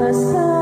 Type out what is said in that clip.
my soul.